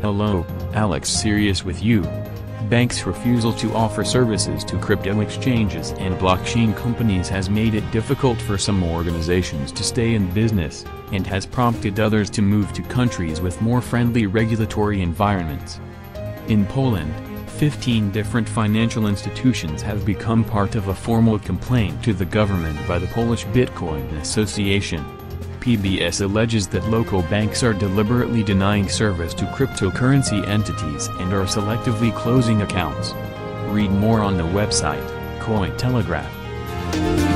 Hello, Alex serious with you. Banks' refusal to offer services to crypto exchanges and blockchain companies has made it difficult for some organizations to stay in business, and has prompted others to move to countries with more friendly regulatory environments. In Poland, 15 different financial institutions have become part of a formal complaint to the government by the Polish Bitcoin Association. PBS alleges that local banks are deliberately denying service to cryptocurrency entities and are selectively closing accounts. Read more on the website, Cointelegraph.